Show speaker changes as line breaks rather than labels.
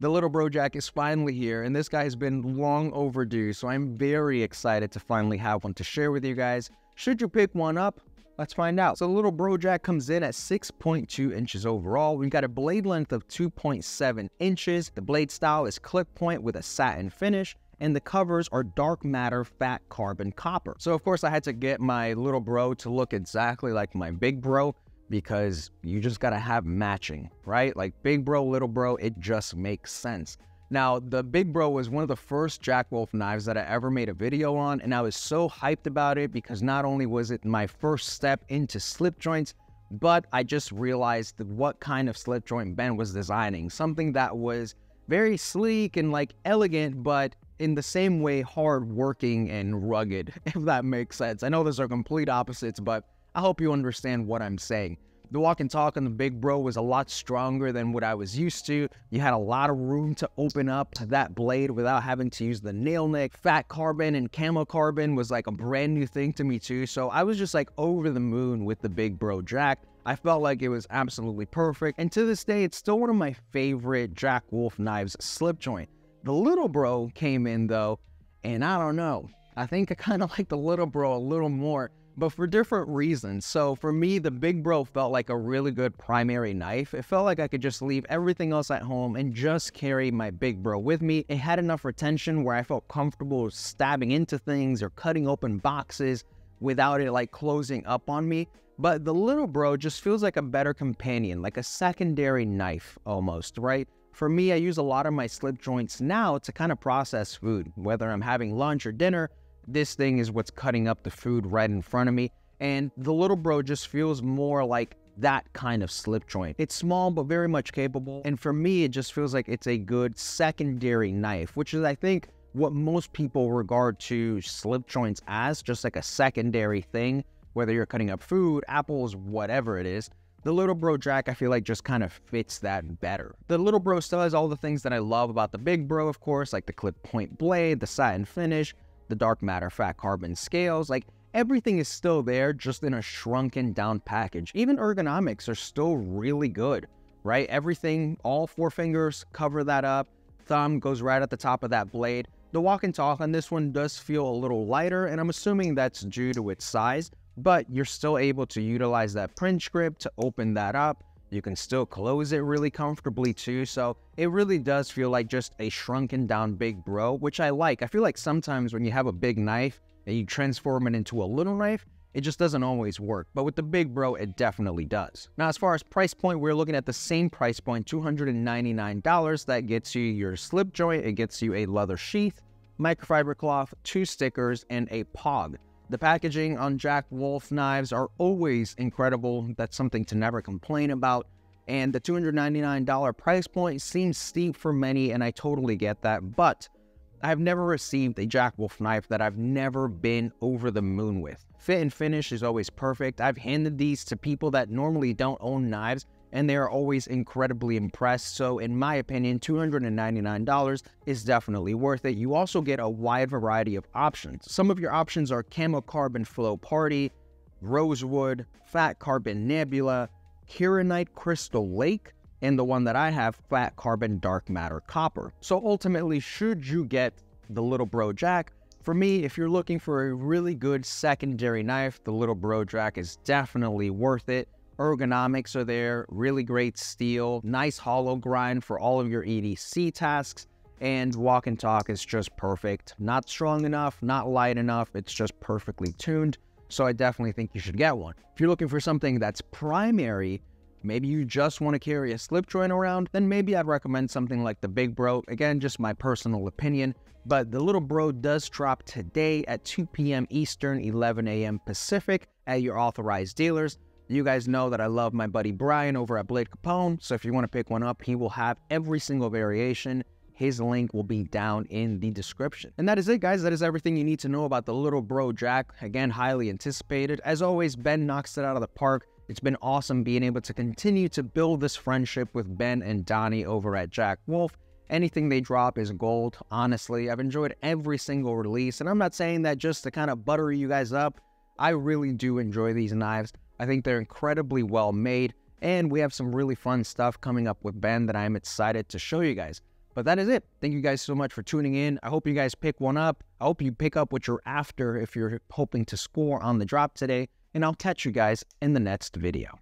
The Little Bro Jack is finally here, and this guy has been long overdue, so I'm very excited to finally have one to share with you guys. Should you pick one up? Let's find out. So the Little Bro Jack comes in at 6.2 inches overall. We've got a blade length of 2.7 inches. The blade style is clip point with a satin finish and the covers are dark matter fat carbon copper. So of course I had to get my little bro to look exactly like my big bro because you just gotta have matching, right? Like big bro, little bro, it just makes sense. Now, the Big Bro was one of the first Jack Wolf knives that I ever made a video on, and I was so hyped about it because not only was it my first step into slip joints, but I just realized what kind of slip joint Ben was designing. Something that was very sleek and like elegant, but in the same way hard working and rugged, if that makes sense. I know those are complete opposites, but I hope you understand what I'm saying. The walk and talk on the Big Bro was a lot stronger than what I was used to. You had a lot of room to open up that blade without having to use the nail nick. Fat carbon and camo carbon was like a brand new thing to me too. So I was just like over the moon with the Big Bro Jack. I felt like it was absolutely perfect. And to this day, it's still one of my favorite Jack Wolf knives slip joint. The Little Bro came in though, and I don't know. I think I kind of like the Little Bro a little more but for different reasons. So for me, the Big Bro felt like a really good primary knife. It felt like I could just leave everything else at home and just carry my Big Bro with me. It had enough retention where I felt comfortable stabbing into things or cutting open boxes without it like closing up on me. But the Little Bro just feels like a better companion, like a secondary knife almost, right? For me, I use a lot of my slip joints now to kind of process food, whether I'm having lunch or dinner this thing is what's cutting up the food right in front of me. And the little bro just feels more like that kind of slip joint. It's small, but very much capable. And for me, it just feels like it's a good secondary knife, which is, I think, what most people regard to slip joints as just like a secondary thing, whether you're cutting up food, apples, whatever it is. The Little Bro Jack, I feel like, just kind of fits that better. The Little Bro still has all the things that I love about the Big Bro, of course, like the clip point blade, the satin finish, the dark matter fat carbon scales, like everything is still there, just in a shrunken down package. Even ergonomics are still really good, right? Everything, all four fingers cover that up. Thumb goes right at the top of that blade. The walk and talk on this one does feel a little lighter, and I'm assuming that's due to its size, but you're still able to utilize that Prince grip to open that up. You can still close it really comfortably too, so it really does feel like just a shrunken down big bro, which I like. I feel like sometimes when you have a big knife and you transform it into a little knife, it just doesn't always work. But with the big bro, it definitely does. Now, as far as price point, we're looking at the same price point, $299. That gets you your slip joint, it gets you a leather sheath, microfiber cloth, two stickers, and a POG. The packaging on Jack Wolf knives are always incredible. That's something to never complain about. And the $299 price point seems steep for many, and I totally get that. But I've never received a Jack Wolf knife that I've never been over the moon with. Fit and finish is always perfect. I've handed these to people that normally don't own knives, and they are always incredibly impressed. So, in my opinion, $299 is definitely worth it. You also get a wide variety of options. Some of your options are Camo Carbon Flow Party, Rosewood, Fat Carbon Nebula, Kyanite Crystal Lake, and the one that I have, Fat Carbon Dark Matter Copper. So ultimately, should you get the Little Bro Jack, for me, if you're looking for a really good secondary knife, the Little Bro Jack is definitely worth it. Ergonomics are there, really great steel, nice hollow grind for all of your EDC tasks, and walk and talk is just perfect. Not strong enough, not light enough, it's just perfectly tuned. So I definitely think you should get one. If you're looking for something that's primary, maybe you just want to carry a slip joint around, then maybe I'd recommend something like the Big Bro. Again, just my personal opinion. But the Little Bro does drop today at 2 p.m. Eastern, 11 a.m. Pacific at your authorized dealers. You guys know that I love my buddy Brian over at Blade Capone, so if you want to pick one up, he will have every single variation. His link will be down in the description. And that is it, guys. That is everything you need to know about the Little Bro Jack. Again, highly anticipated. As always, Ben knocks it out of the park. It's been awesome being able to continue to build this friendship with Ben and Donnie over at Jack Wolf. Anything they drop is gold, honestly. I've enjoyed every single release, and I'm not saying that just to kind of butter you guys up. I really do enjoy these knives. I think they're incredibly well made, and we have some really fun stuff coming up with Ben that I'm excited to show you guys. But that is it. Thank you guys so much for tuning in. I hope you guys pick one up. I hope you pick up what you're after if you're hoping to score on the drop today. And I'll catch you guys in the next video.